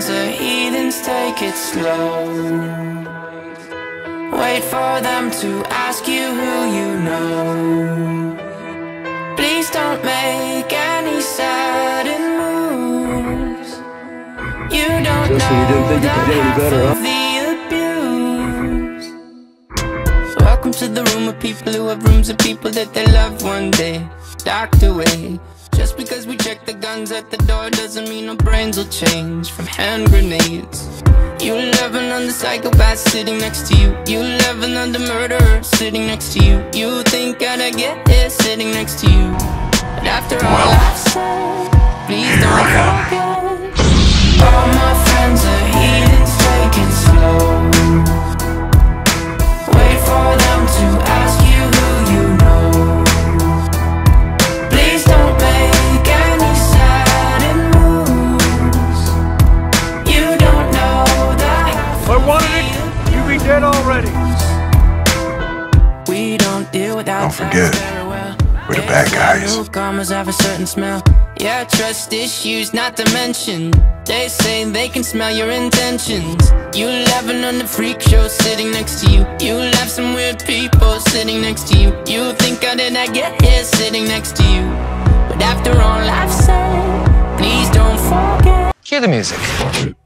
friends are heathens, take it slow. Wait for them to ask you who you know. Please don't make any sudden moves. You don't Just when you didn't think you the could get any better, of the abuse. Welcome to the room of people who have rooms of people that they love one day docked away. Just because we check the guns at the door doesn't mean our brains will change from hand grenades. You on the psychopath sitting next to you. You on the murderer sitting next to you. You think I'd get here sitting next to you. But after all I've said, please don't forget. It, you'd be dead already. We don't deal with Don't forget, we're the bad guys. Newcomers have a certain smell. Yeah, trust issues, not to mention. They say they can smell your intentions. You laughing on the freak show sitting next to you. You laugh some weird people sitting next to you. You think how did I get here sitting next to you? But after all I've said, please don't forget. Cue the music.